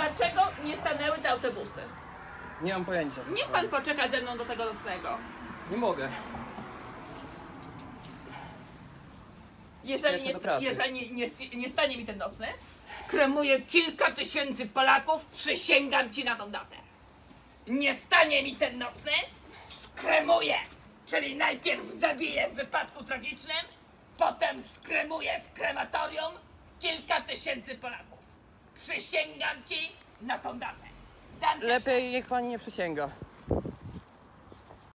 dlaczego nie stanęły te autobusy? Nie mam pojęcia. Niech pan poczeka ze mną do tego nocnego. Nie mogę. Jeżeli, nie, do sta- pracy. jeżeli nie, nie, sti- nie stanie mi ten nocny, skremuję kilka tysięcy Polaków, przysięgam ci na tą datę. Nie stanie mi ten nocny, skremuję! Czyli najpierw zabiję w wypadku tragicznym, potem skremuję w krematorium kilka tysięcy Polaków. Przysięgam ci na tą datę. Dam też Lepiej niech pani nie przysięga.